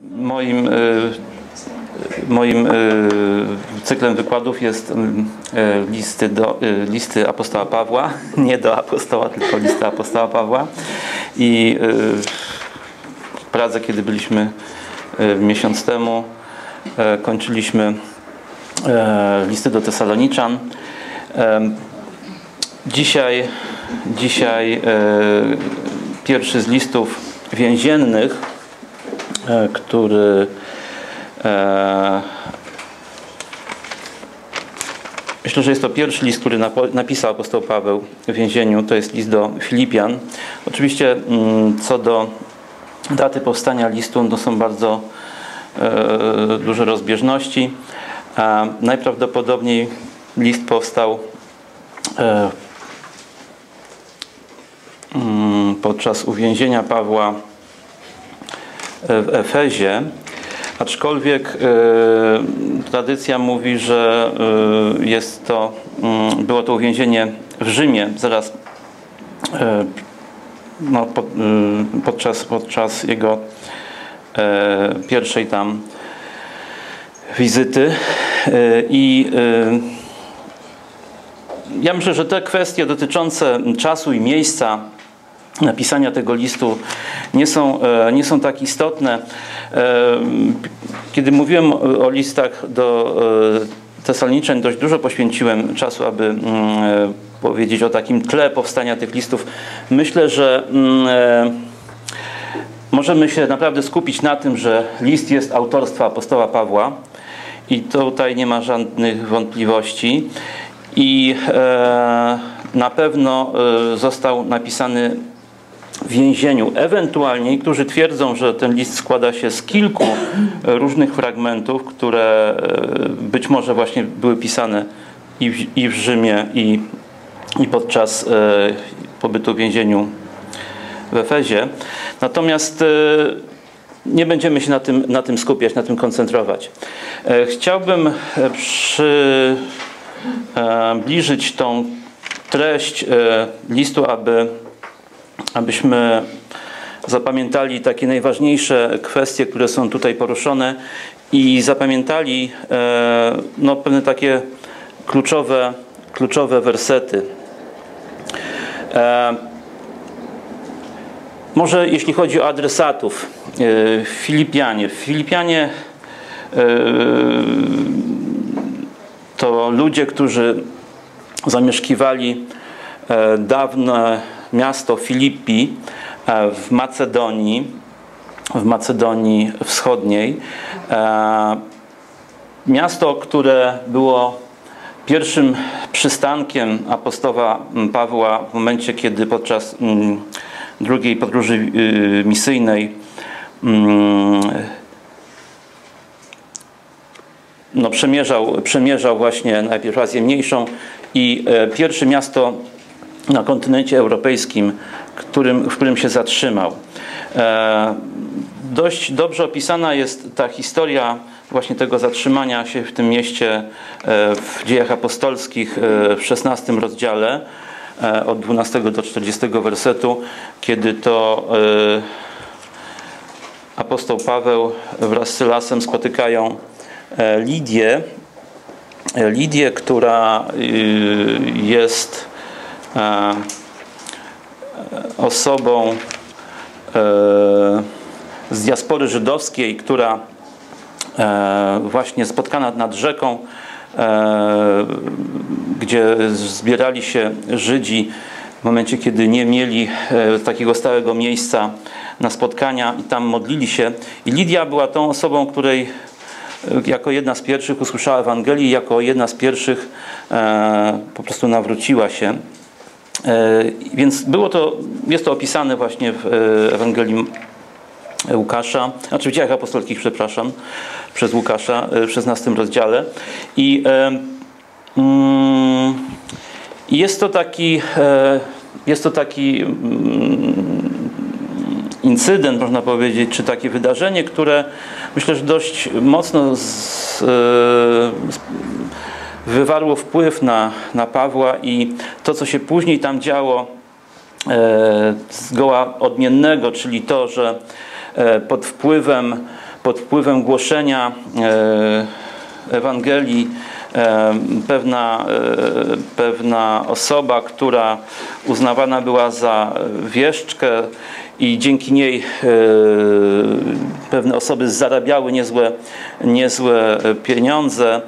Moim, y, moim y, cyklem wykładów jest y, listy, do, listy apostoła Pawła, nie do apostoła, tylko listy apostoła Pawła. I w Pradze, kiedy byliśmy miesiąc temu, e, kończyliśmy e, listy do Tesaloniczan. Dzisiaj, dzisiaj e, pierwszy z listów więziennych, e, który e, myślę, że jest to pierwszy list, który napisał apostoł Paweł w więzieniu. To jest list do Filipian. Oczywiście mm, co do daty powstania listu, to są bardzo e, duże rozbieżności. Najprawdopodobniej list powstał e, mm, podczas uwięzienia Pawła w Efezie, aczkolwiek e, tradycja mówi, że e, jest to, mm, było to uwięzienie w Rzymie zaraz e, no, pod, podczas, podczas jego pierwszej tam wizyty. I ja myślę, że te kwestie dotyczące czasu i miejsca napisania tego listu nie są, e, nie są tak istotne. E, Kiedy mówiłem o listach do e, Tesaloniczan, dość dużo poświęciłem czasu, aby mm, powiedzieć o takim tle powstania tych listów. Myślę, że mm, możemy się naprawdę skupić na tym, że list jest autorstwa apostoła Pawła i tutaj nie ma żadnych wątpliwości. I na pewno został napisany więzieniu. Ewentualnie niektórzy twierdzą, że ten list składa się z kilku e, różnych fragmentów, które e, być może właśnie były pisane i w, i w Rzymie, i, i podczas e, pobytu w więzieniu w Efezie. Natomiast nie będziemy się na tym, na tym skupiać, na tym koncentrować. Chciałbym przybliżyć tą treść listu, aby, abyśmy zapamiętali takie najważniejsze kwestie, które są tutaj poruszone i zapamiętali e, no, pewne takie kluczowe, kluczowe wersety. E, może jeśli chodzi o adresatów, e, Filipianie. Filipianie to ludzie, którzy zamieszkiwali dawne miasto Filipi e, w Macedonii, w Macedonii Wschodniej. E, Miasto, które było pierwszym przystankiem apostoła Pawła w momencie, kiedy podczas mm, drugiej podróży y, misyjnej mm, no, przemierzał, przemierzał właśnie najpierw Azję Mniejszą i e, pierwsze miasto na kontynencie europejskim, którym, w którym się zatrzymał. E, dość dobrze opisana jest ta historia właśnie tego zatrzymania się w tym mieście e, w dziejach apostolskich e, w XVI rozdziale e, od 12 do 40 wersetu, kiedy to apostoł Paweł wraz z Sylasem spotykają Lidię, Lidię, która jest osobą e, z diaspory żydowskiej, która e, właśnie spotkana nad rzeką, e, gdzie zbierali się Żydzi w momencie, kiedy nie mieli e, takiego stałego miejsca na spotkania i tam modlili się. I Lidia była tą osobą, której e, jako jedna z pierwszych usłyszała Ewangelię i jako jedna z pierwszych e, po prostu nawróciła się. E, Więc było to, jest to opisane właśnie w e, Ewangelii Łukasza, znaczy w dziejach apostolskich, przepraszam, przez Łukasza e, w 16 rozdziale. I mm, jest to taki, jest to taki mm, incydent, można powiedzieć, czy takie wydarzenie, które myślę, że dość mocno z, z, wywarło wpływ na, na Pawła i to, co się później tam działo, e, zgoła odmiennego, czyli to, że e, pod wpływem pod wpływem głoszenia Ewangelii pewna, pewna osoba, która uznawana była za wieszczkę i dzięki niej pewne osoby zarabiały niezłe, niezłe pieniądze.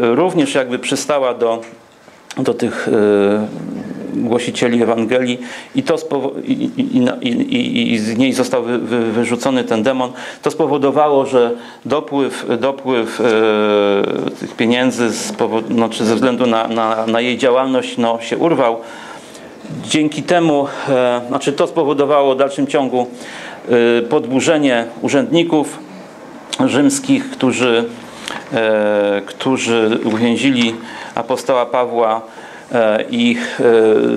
Również jakby przystała do, do tych głosicieli Ewangelii i, to i, i, i, z niej został wy, wy, wyrzucony ten demon. To spowodowało, że dopływ, dopływ e, tych pieniędzy z powodu, no, czy ze względu na, na, na, jej działalność no, się urwał. Dzięki temu, e, znaczy to spowodowało w dalszym ciągu e, podburzenie urzędników rzymskich, którzy, e, którzy uwięzili apostoła Pawła E, i e,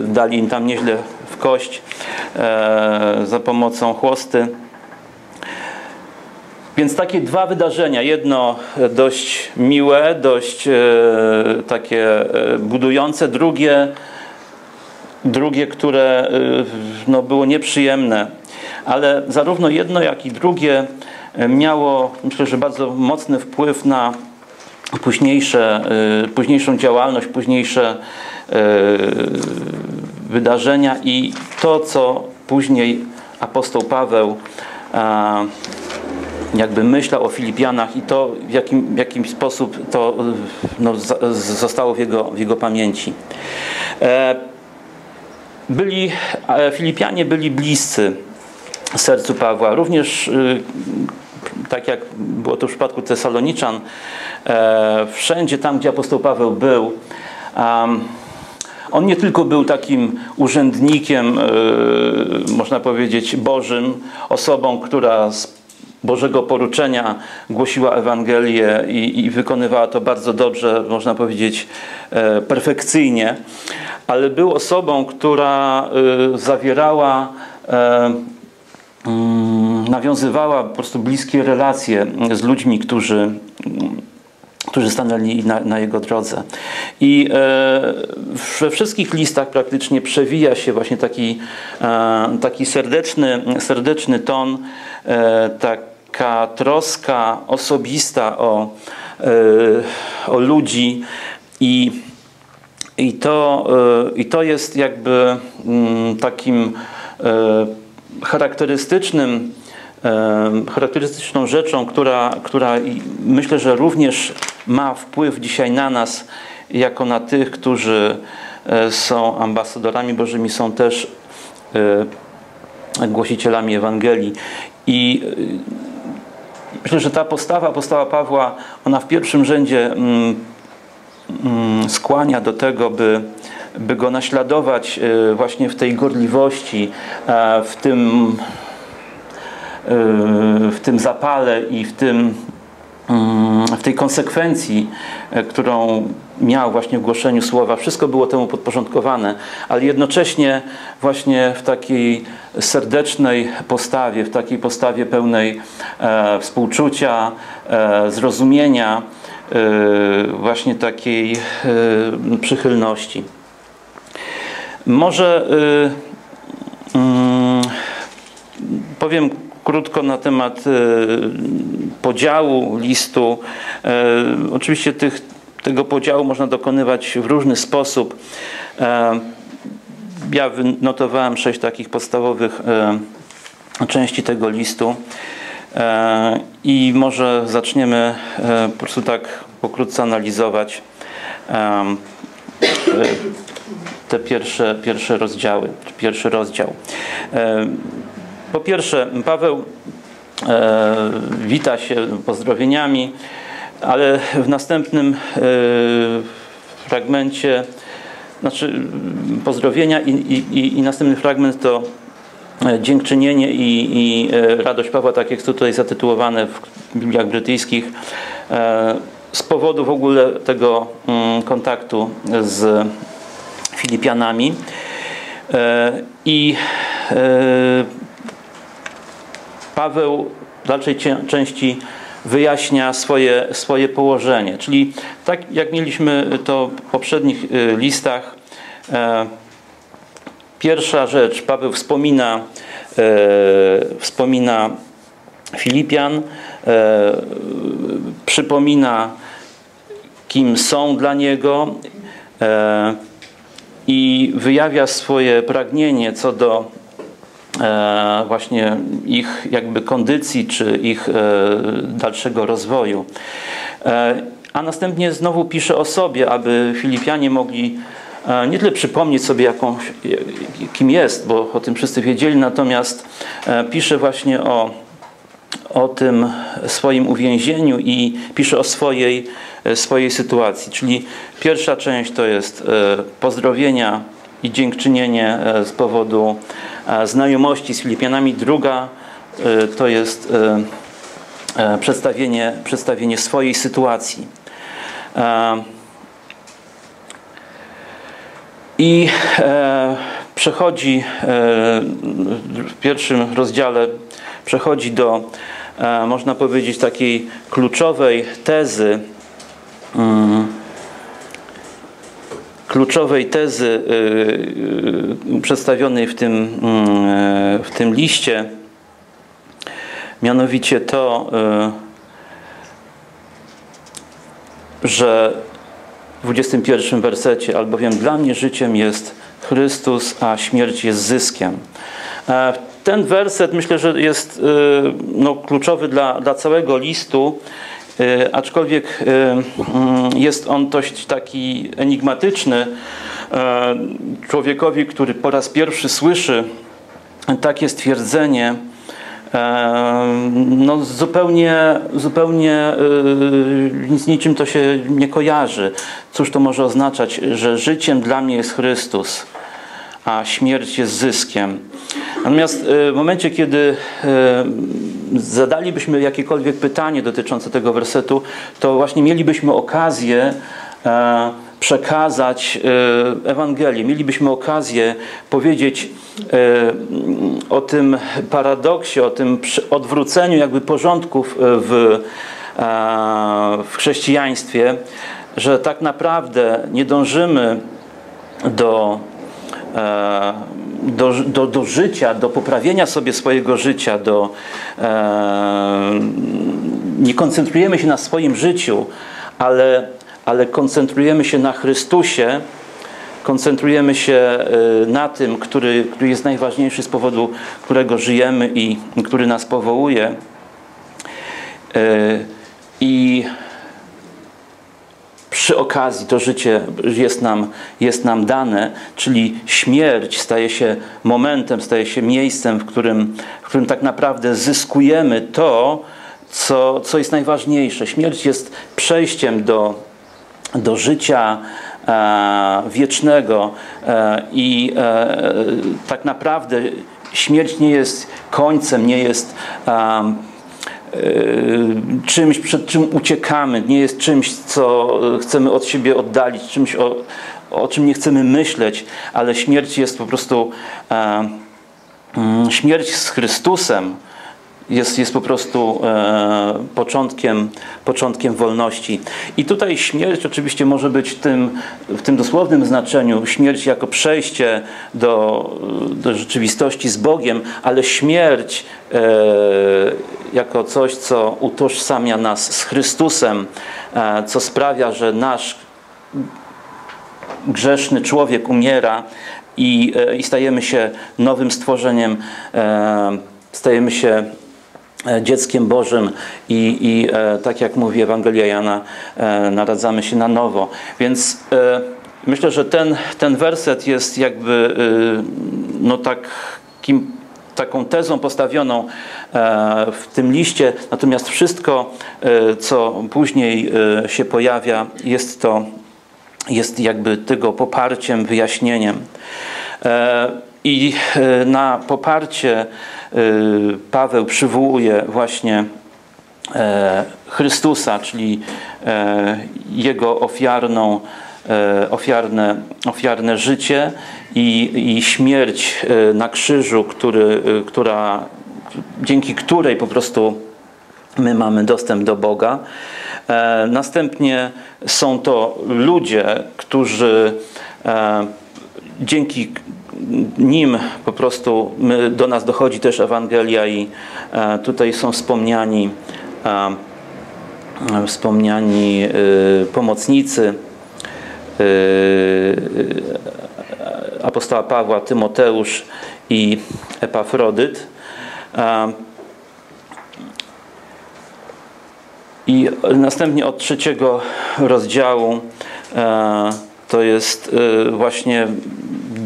dali im tam nieźle w kość e, za pomocą chłosty. Więc takie dwa wydarzenia. Jedno dość miłe, dość takie budujące, drugie, drugie które no, było nieprzyjemne. Ale zarówno jedno, jak i drugie miało, myślę, że bardzo mocny wpływ na późniejsze, późniejszą działalność, późniejsze E, wydarzenia i to, co później apostoł Paweł jakby myślał o Filipianach i to w jakim, w jakim sposób to no, zostało w jego, w jego pamięci. E, byli, Filipianie byli bliscy sercu Pawła. Również y, tak jak było to w przypadku Tesaloniczan, e, wszędzie tam, gdzie apostoł Paweł był, on nie tylko był takim urzędnikiem, e, można powiedzieć, Bożym, osobą, która z Bożego poruczenia głosiła Ewangelię i, i wykonywała to bardzo dobrze, można powiedzieć, e, perfekcyjnie, ale był osobą, która zawierała mm, nawiązywała po prostu bliskie relacje z ludźmi, którzy którzy stanęli na, na jego drodze. I e, we wszystkich listach praktycznie przewija się właśnie taki, e, taki serdeczny, serdeczny ton, e, taka troska osobista o, e, o ludzi i i to, e, I to jest jakby mm, takim e, charakterystycznym charakterystyczną rzeczą, która, która myślę, że również ma wpływ dzisiaj na nas, jako na tych, którzy e, są ambasadorami Bożymi, są też e, głosicielami Ewangelii. I e, myślę, że ta postawa, postawa Pawła, ona w pierwszym rzędzie mm, mm, skłania do tego, by, by go naśladować właśnie w tej gorliwości, w tym w tym zapale i w tym mm, w tej konsekwencji, e, którą miał właśnie w głoszeniu słowa, wszystko było temu podporządkowane, ale jednocześnie właśnie w takiej serdecznej postawie, w takiej postawie pełnej e, współczucia, e, zrozumienia, e, właśnie takiej e, przychylności. Może e, mm, powiem krótko na temat e, podziału listu. E, oczywiście tych, tego podziału można dokonywać w różny sposób. E, ja wynotowałem sześć takich podstawowych części tego listu. I może zaczniemy po prostu tak pokrótce analizować te pierwsze, pierwsze rozdziały, pierwszy rozdział. Po pierwsze, Paweł e, wita się pozdrowieniami, ale w następnym e, fragmencie, znaczy pozdrowienia i, i, i następny fragment to e, dziękczynienie i, i e, radość Pawła, tak jak tutaj zatytułowane w Bibliach brytyjskich, e, z powodu w ogóle tego mm, kontaktu z Filipianami. I Paweł w dalszej części wyjaśnia swoje, swoje położenie. Czyli tak jak mieliśmy to w poprzednich y, listach, e, pierwsza rzecz, Paweł wspomina, e, wspomina Filipian, przypomina, kim są dla niego i wyjawia swoje pragnienie co do E, właśnie ich jakby kondycji czy ich e, dalszego rozwoju. E, a następnie znowu pisze o sobie, aby Filipianie mogli nie tyle przypomnieć sobie, jakąś, kim jest, bo o tym wszyscy wiedzieli, natomiast pisze właśnie o, o tym swoim uwięzieniu i pisze o swojej, swojej sytuacji. Czyli pierwsza część to jest pozdrowienia i dziękczynienie z powodu znajomości z Filipianami. Druga e, to jest e, e, przedstawienie, przedstawienie swojej sytuacji. I przechodzi w pierwszym rozdziale przechodzi do, można powiedzieć, takiej kluczowej tezy mm, kluczowej tezy y, y, przedstawionej w tym, mm, w tym liście, mianowicie to, y, że w 21 wersecie, albowiem dla mnie życiem jest Chrystus, a śmierć jest zyskiem. E, ten werset myślę, że jest no, kluczowy dla, dla całego listu aczkolwiek e, mm, jest on dość taki enigmatyczny e, człowiekowi, który po raz pierwszy słyszy takie stwierdzenie, no zupełnie, zupełnie z niczym to się nie kojarzy. Cóż to może oznaczać, że życiem dla mnie jest Chrystus, a śmierć jest zyskiem. Natomiast w momencie, kiedy zadalibyśmy jakiekolwiek pytanie dotyczące tego wersetu, to właśnie mielibyśmy okazję e, przekazać e, Ewangelię, mielibyśmy okazję powiedzieć e, o tym paradoksie, o tym odwróceniu jakby porządków w, w chrześcijaństwie, że tak naprawdę nie dążymy do do, do, do życia, do poprawienia sobie swojego życia, do, e, nie koncentrujemy się na swoim życiu, ale, ale koncentrujemy się na Chrystusie, koncentrujemy się e, na tym, który, który jest najważniejszy z powodu którego żyjemy i który nas powołuje. E, I przy okazji to życie jest nam, jest nam dane, czyli śmierć staje się momentem, staje się miejscem, w którym, w którym tak naprawdę zyskujemy to, co, co jest najważniejsze. Śmierć jest przejściem do, do życia e, wiecznego e, i e, tak naprawdę śmierć nie jest końcem, nie jest Y, czymś, przed czym uciekamy, nie jest czymś, co chcemy od siebie oddalić, czymś, o, o czym nie chcemy myśleć, ale śmierć jest po prostu e, mm, śmierć z Chrystusem jest, jest po prostu e, początkiem, początkiem wolności. I tutaj śmierć oczywiście może być tym, w tym dosłownym znaczeniu śmierć jako przejście do, do rzeczywistości z Bogiem, ale śmierć e, jako coś, co utożsamia nas z Chrystusem, e, co sprawia, że nasz grzeszny człowiek umiera i, e, i stajemy się nowym stworzeniem, e, stajemy się dzieckiem Bożym i, i e, tak jak mówi Ewangelia Jana, e, naradzamy się na nowo. Więc myślę, że ten, ten werset jest jakby no takim, taką tezą postawioną w tym liście, natomiast wszystko, co później się pojawia, jest to jest jakby tego poparciem, wyjaśnieniem. I na poparcie Y, Paweł przywołuje właśnie e, Chrystusa, czyli e, Jego ofiarną, e, ofiarne, ofiarne życie i, i śmierć na krzyżu, który, która, dzięki której po prostu my mamy dostęp do Boga. Następnie są to ludzie, którzy dzięki nim po prostu do nas dochodzi też Ewangelia i e, tutaj są wspomniani e, wspomniani e, pomocnicy apostoła Pawła, Tymoteusz i Epafrodyt. I następnie od trzeciego rozdziału to jest właśnie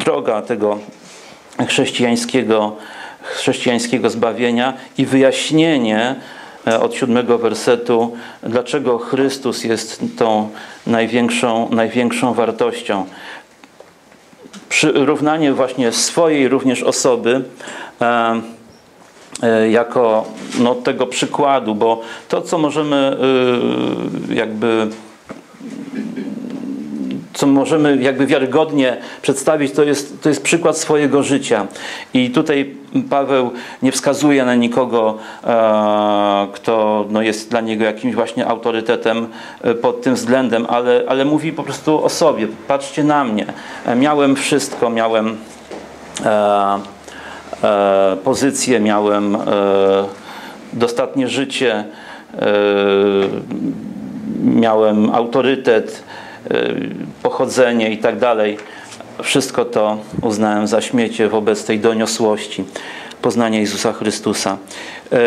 droga tego chrześcijańskiego, chrześcijańskiego zbawienia i wyjaśnienie e, od siódmego wersetu, dlaczego Chrystus jest tą największą, największą wartością. Przyrównanie właśnie swojej również osoby e, e, jako no, tego przykładu, bo to, co możemy jakby co możemy jakby wiarygodnie przedstawić, to jest, to jest przykład swojego życia. I tutaj Paweł nie wskazuje na nikogo, e, kto no, jest dla niego jakimś właśnie autorytetem e, pod tym względem, ale, ale mówi po prostu o sobie. Patrzcie na mnie. E, miałem wszystko, miałem pozycję, miałem dostatnie życie, miałem autorytet, pochodzenie i tak dalej. Wszystko to uznałem za śmiecie wobec tej doniosłości poznania Jezusa Chrystusa. Y,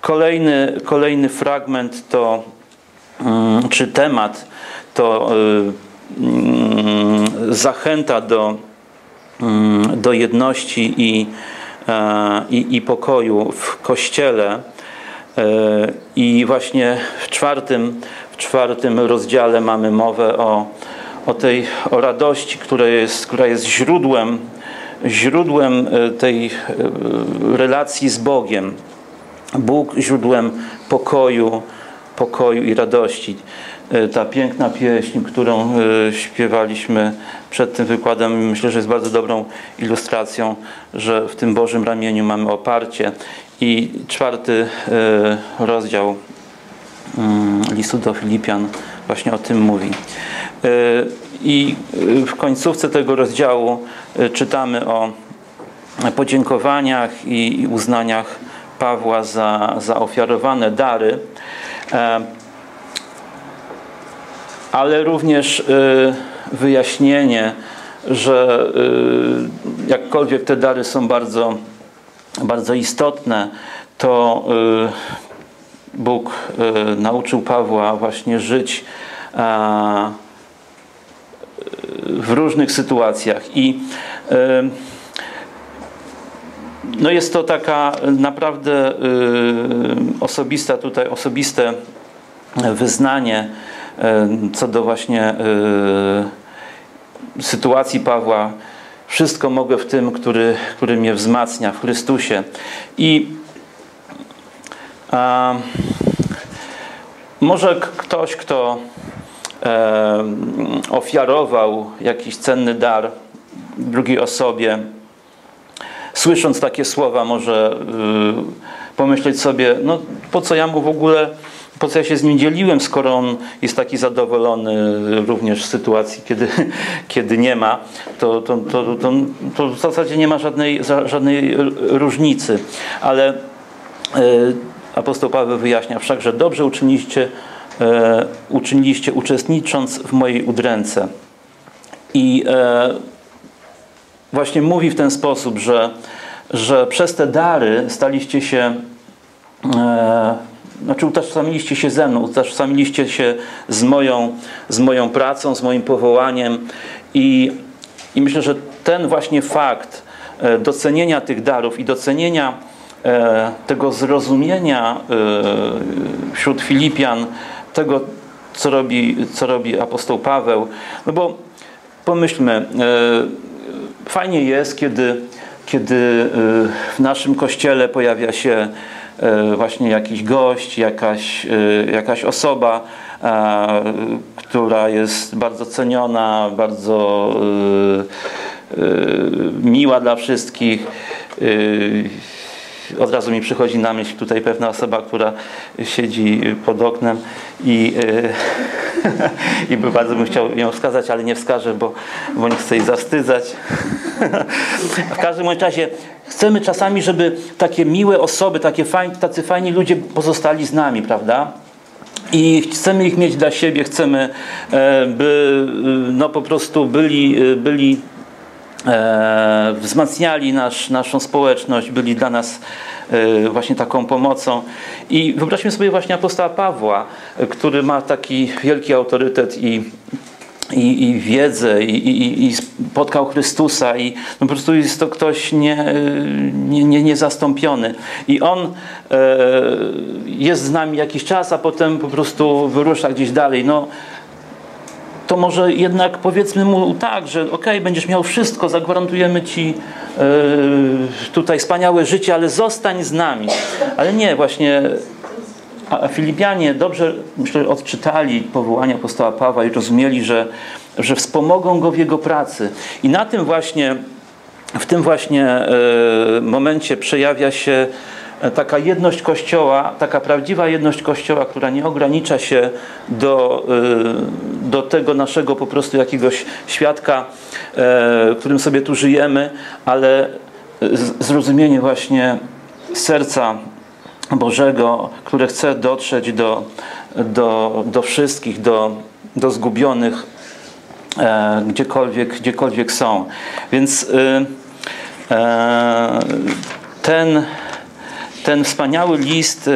kolejny, kolejny fragment to, mm, czy temat to y, mm, zachęta do, mm, do jedności i, e, i, i pokoju w Kościele. E, I właśnie w czwartym czwartym rozdziale mamy mowę o, o tej o radości, która jest, która jest źródłem, źródłem e, tej e, relacji z Bogiem. Bóg źródłem pokoju, pokoju i radości. E, ta piękna pieśń, którą śpiewaliśmy przed tym wykładem, myślę, że jest bardzo dobrą ilustracją, że w tym Bożym ramieniu mamy oparcie. I czwarty rozdział listu do Filipian właśnie o tym mówi. E, I w końcówce tego rozdziału e, czytamy o podziękowaniach i uznaniach Pawła za, za ofiarowane dary, e, ale również wyjaśnienie, że jakkolwiek te dary są bardzo, bardzo istotne, to Bóg e, nauczył Pawła właśnie żyć e, w różnych sytuacjach i e, no jest to taka naprawdę osobista tutaj, osobiste wyznanie co do właśnie sytuacji Pawła. Wszystko mogę w tym, który, który mnie wzmacnia w Chrystusie. I może ktoś, kto ofiarował jakiś cenny dar drugiej osobie, słysząc takie słowa, może y, pomyśleć sobie, no po co ja mu w ogóle, po co ja się z nim dzieliłem, skoro on jest taki zadowolony również w sytuacji, kiedy, kiedy nie ma, to, to, to, to, to w zasadzie nie ma żadnej, żadnej różnicy. Ale y, apostoł Paweł wyjaśnia wszak, że dobrze uczyniliście, e, uczyniliście uczestnicząc w mojej udręce. I e, właśnie mówi w ten sposób, że, że przez te dary staliście się e, znaczy utożsamiliście się ze mną, utożsamiliście się z moją, z moją pracą, z moim powołaniem i, i myślę, że ten właśnie fakt e, docenienia tych darów i docenienia tego zrozumienia e, wśród Filipian, tego, co robi, co robi apostoł Paweł. No bo pomyślmy, e, fajnie jest, kiedy, kiedy w naszym kościele pojawia się właśnie jakiś gość, jakaś, jakaś osoba, która jest bardzo ceniona, bardzo miła dla wszystkich od razu mi przychodzi na myśl tutaj pewna osoba, która siedzi pod oknem i, i by bardzo bym chciał ją wskazać, ale nie wskażę, bo, bo nie chcę jej zawstydzać. w każdym razie chcemy czasami, żeby takie miłe osoby, takie tacy fajni ludzie pozostali z nami, prawda? I chcemy ich mieć dla siebie, chcemy, by no po prostu byli, byli e, wzmacniali nasz, naszą społeczność, byli dla nas e, właśnie taką pomocą. I wyobraźmy sobie właśnie apostoła Pawła, który ma taki wielki autorytet i i, i wiedzę, i, i, i, spotkał Chrystusa, i no po prostu jest to ktoś nie, nie, nie, niezastąpiony. I on e, jest z nami jakiś czas, a potem po prostu wyrusza gdzieś dalej. No, to może jednak powiedzmy mu tak, że okej, okay, będziesz miał wszystko, zagwarantujemy ci e, tutaj wspaniałe życie, ale zostań z nami. Ale nie, właśnie a Filipianie dobrze, myślę, odczytali powołania apostoła Pawła i rozumieli, że, że wspomogą go w jego pracy. I na tym właśnie, w tym właśnie e, momencie przejawia się taka jedność Kościoła, taka prawdziwa jedność Kościoła, która nie ogranicza się do, y, do tego naszego po prostu jakiegoś świadka, e, którym sobie tu żyjemy, ale zrozumienie właśnie serca Bożego, które chce dotrzeć do, do, do wszystkich, do, do zgubionych, e, gdziekolwiek, gdziekolwiek są. Więc y, e, ten ten wspaniały list y,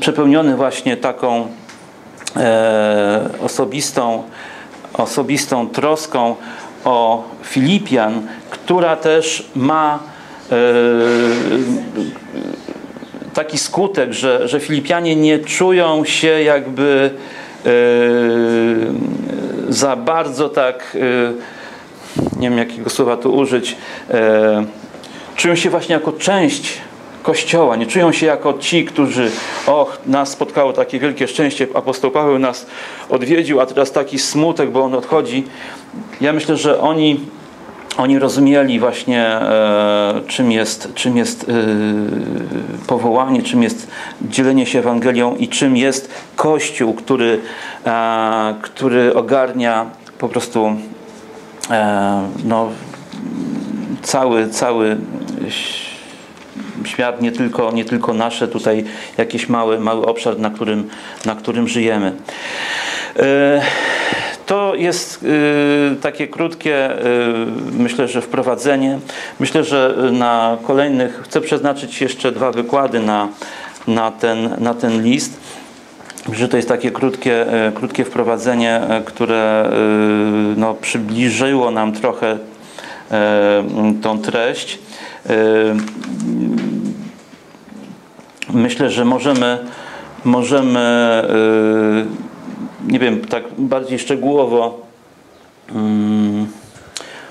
przepełniony właśnie taką e, osobistą, osobistą troską o Filipian, która też ma e, taki skutek, że, że Filipianie nie czują się jakby e, za bardzo tak, nie wiem jakiego słowa tu użyć, czują się właśnie jako część Kościoła, nie czują się jako ci, którzy, och, nas spotkało takie wielkie szczęście, apostoł Paweł nas odwiedził, a teraz taki smutek, bo on odchodzi. Ja myślę, że oni, oni rozumieli właśnie, e, czym jest, czym jest e, powołanie, czym jest dzielenie się Ewangelią i czym jest Kościół, który, e, który ogarnia po prostu e, no, cały, cały świat, nie tylko, nie tylko nasze, tutaj jakiś mały, mały obszar, na którym, na którym żyjemy. E, to jest e, takie krótkie, e, myślę, że wprowadzenie. Myślę, że na kolejnych chcę przeznaczyć jeszcze dwa wykłady na, na, ten, na ten list. Że to jest takie krótkie, krótkie wprowadzenie, które no, przybliżyło nam trochę tą treść. Myślę, że możemy, możemy e, nie wiem, tak bardziej szczegółowo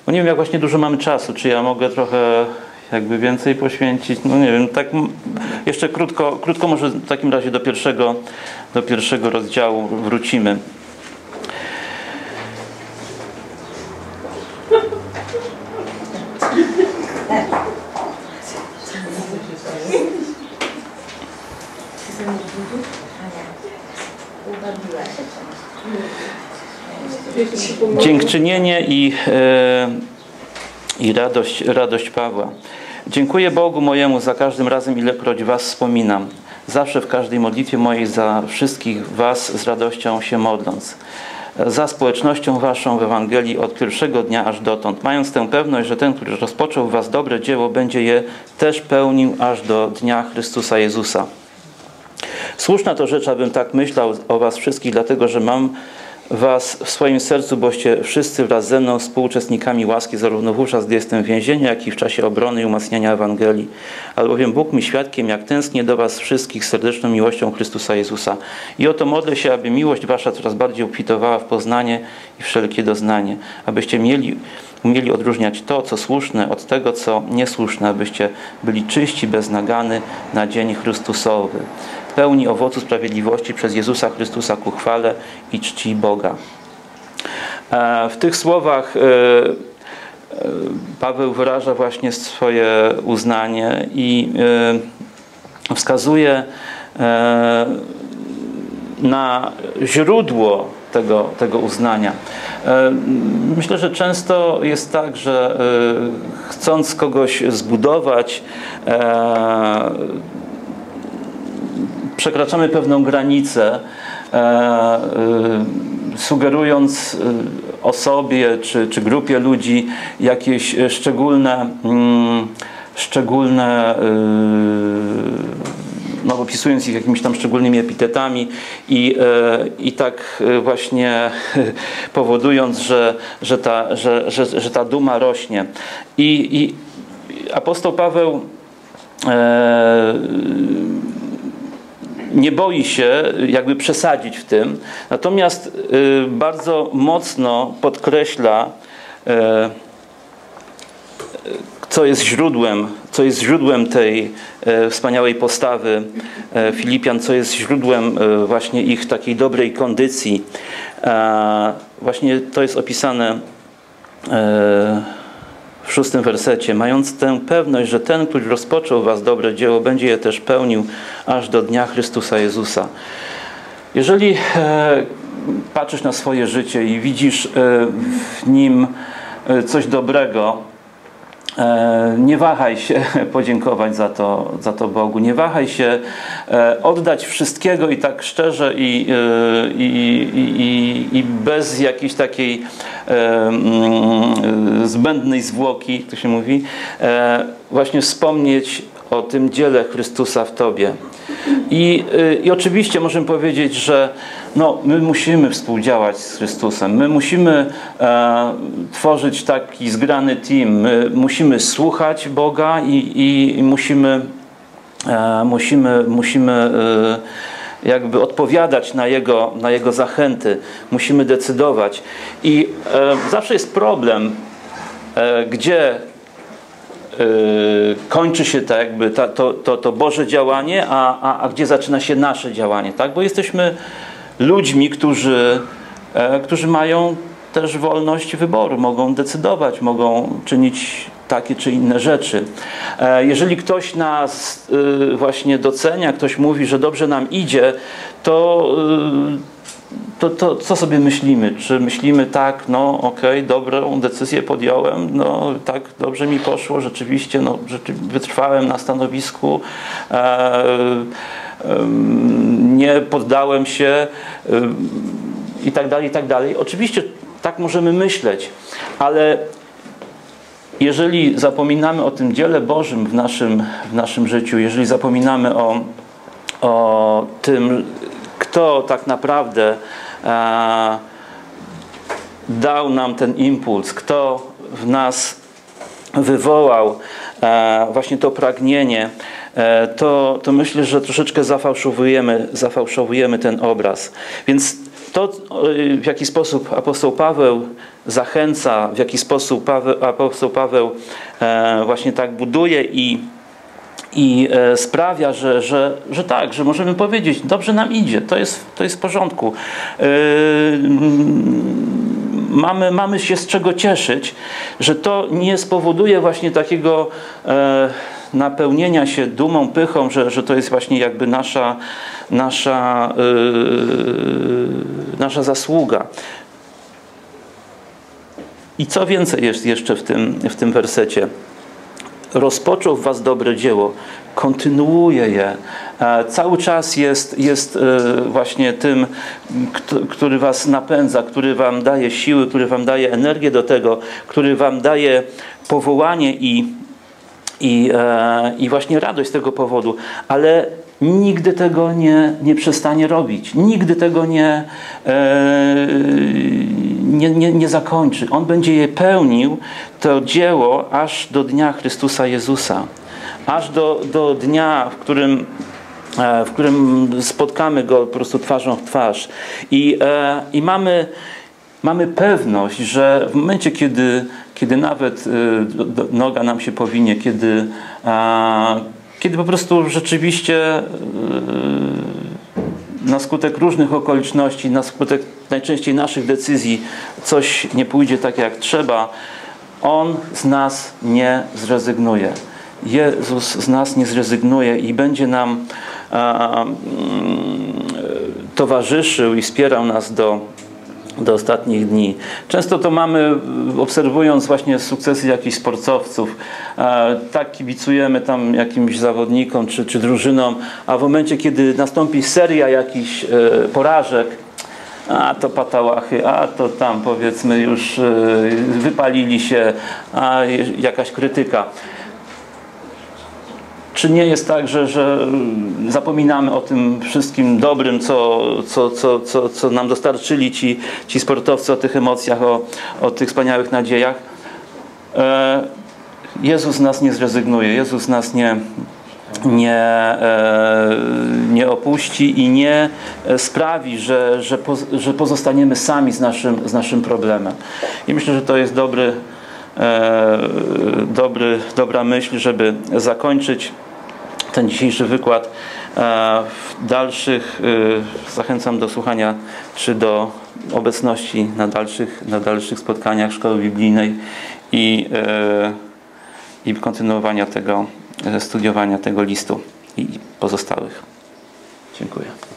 bo nie wiem, jak właśnie dużo mamy czasu, czy ja mogę trochę jakby więcej poświęcić, no nie wiem, tak jeszcze krótko, krótko może w takim razie do pierwszego, do pierwszego rozdziału wrócimy. Dziękczynienie i, e, i radość, radość Pawła. Dziękuję Bogu mojemu za każdym razem, ilekroć Was wspominam. Zawsze w każdej modlitwie mojej za wszystkich Was z radością się modląc. Za społecznością Waszą w Ewangelii od pierwszego dnia aż dotąd, mając tę pewność, że ten, który rozpoczął w Was dobre dzieło, będzie je też pełnił aż do dnia Chrystusa Jezusa. Słuszna to rzecz, abym tak myślał o Was wszystkich, dlatego że mam Was w swoim sercu, boście wszyscy wraz ze mną współuczestnikami łaski, zarówno wówczas, gdy jestem w więzieniu, jak i w czasie obrony i umacniania Ewangelii. Albowiem Bóg mi świadkiem, jak tęsknię do Was wszystkich serdeczną miłością Chrystusa Jezusa. I oto modlę się, aby miłość Wasza coraz bardziej obfitowała w poznanie i wszelkie doznanie, abyście mieli umieli odróżniać to, co słuszne, od tego, co niesłuszne, abyście byli czyści, bez nagany na dzień Chrystusowy pełni owocu sprawiedliwości przez Jezusa Chrystusa ku chwale i czci Boga. E, w tych słowach Paweł wyraża właśnie swoje uznanie i wskazuje na źródło tego, tego uznania. Myślę, że często jest tak, że chcąc kogoś zbudować, przekraczamy pewną granicę, sugerując osobie czy, czy grupie ludzi jakieś szczególne, mm, szczególne no, opisując ich jakimiś tam szczególnymi epitetami i, i tak właśnie powodując, że, że, ta, że, że, że ta duma rośnie. I, i apostoł Paweł e, nie boi się jakby przesadzić w tym, natomiast y, bardzo mocno podkreśla, e, co jest źródłem, co jest źródłem tej wspaniałej postawy Filipian, co jest źródłem właśnie ich takiej dobrej kondycji. Właśnie to jest opisane w szóstym wersecie, mając tę pewność, że ten, który rozpoczął was dobre dzieło, będzie je też pełnił aż do dnia Chrystusa Jezusa. Jeżeli e, patrzysz na swoje życie i widzisz e, w nim e, coś dobrego, nie wahaj się podziękować za to, za to Bogu. Nie wahaj się e, oddać wszystkiego i tak szczerze i, e, i, i, i bez jakiejś takiej mm, zbędnej zwłoki, to się mówi, właśnie wspomnieć o tym dziele Chrystusa w Tobie. I, i oczywiście możemy powiedzieć, że no, my musimy współdziałać z Chrystusem, my musimy e, tworzyć taki zgrany team, my musimy słuchać Boga i, i musimy, e, musimy, musimy e, jakby odpowiadać na jego, na jego zachęty, musimy decydować. I e, zawsze jest problem, e, gdzie e, kończy się tak jakby ta, to, to, to Boże działanie, a, a, a gdzie zaczyna się nasze działanie, tak? Bo jesteśmy ludźmi, którzy, e, którzy mają też wolność wyboru, mogą decydować, mogą czynić takie czy inne rzeczy. E, jeżeli ktoś nas e, właśnie docenia, ktoś mówi, że dobrze nam idzie, to, to, to co sobie myślimy? Czy myślimy tak, no okej, okay, dobrą decyzję podjąłem, no tak, dobrze mi poszło, rzeczywiście, no, wytrwałem na stanowisku, nie poddałem się i tak dalej, i tak dalej. Oczywiście tak możemy myśleć, ale jeżeli zapominamy o tym dziele Bożym w naszym, w naszym życiu, jeżeli zapominamy o, o tym, kto tak naprawdę e, dał nam ten impuls, kto w nas wywołał e, właśnie to pragnienie, to, to myślę, że troszeczkę zafałszowujemy, zafałszowujemy ten obraz. Więc to, w jaki sposób apostoł Paweł zachęca, w jaki sposób Paweł, apostoł Paweł e, właśnie tak buduje i, i e, sprawia, że, że, że tak, że możemy powiedzieć, dobrze nam idzie, to jest, to jest w porządku. Mamy, mamy się z czego cieszyć, że to nie spowoduje właśnie takiego napełnienia się dumą, pychą, że, że to jest właśnie jakby nasza, nasza, yy, nasza zasługa. I co więcej jest jeszcze w tym, w tym wersecie? Rozpoczął w was dobre dzieło, kontynuuje je. E, cały czas jest, jest e, właśnie tym, który was napędza, który wam daje siły, który wam daje energię do tego, który wam daje powołanie i i, e, i właśnie radość z tego powodu, ale nigdy tego nie, nie przestanie robić, nigdy tego nie, e, nie, nie, nie zakończy. On będzie je pełnił, to dzieło, aż do dnia Chrystusa Jezusa, aż do, do dnia, w którym e, w którym spotkamy Go po prostu twarzą w twarz. I, i mamy, mamy pewność, że w momencie, kiedy kiedy nawet y, noga nam się powinie, kiedy, kiedy po prostu rzeczywiście y, na skutek różnych okoliczności, na skutek najczęściej naszych decyzji coś nie pójdzie tak jak trzeba, On z nas nie zrezygnuje. Jezus z nas nie zrezygnuje i będzie nam mm, towarzyszył i wspierał nas do, do ostatnich dni. Często to mamy, obserwując właśnie sukcesy jakichś sportowców, e, tak kibicujemy tam jakimś zawodnikom czy, czy drużynom, a w momencie, kiedy nastąpi seria jakichś e, porażek, a to patałachy, a to tam powiedzmy już e, wypalili się, a jakaś krytyka. Czy nie jest tak, że, że zapominamy o tym wszystkim dobrym, co, co, co, co, co nam dostarczyli ci, ci sportowcy, o tych emocjach, o, o tych wspaniałych nadziejach? E, Jezus nas nie zrezygnuje, Jezus nas nie, nie, e, nie opuści i nie sprawi, że, że, że pozostaniemy sami z naszym, z naszym problemem. I myślę, że to jest dobry, dobry, dobra myśl, żeby zakończyć ten dzisiejszy wykład. E, w dalszych e, zachęcam do słuchania czy do obecności na dalszych, na dalszych spotkaniach Szkoły Biblijnej i, e, i kontynuowania tego studiowania tego listu i pozostałych. Dziękuję.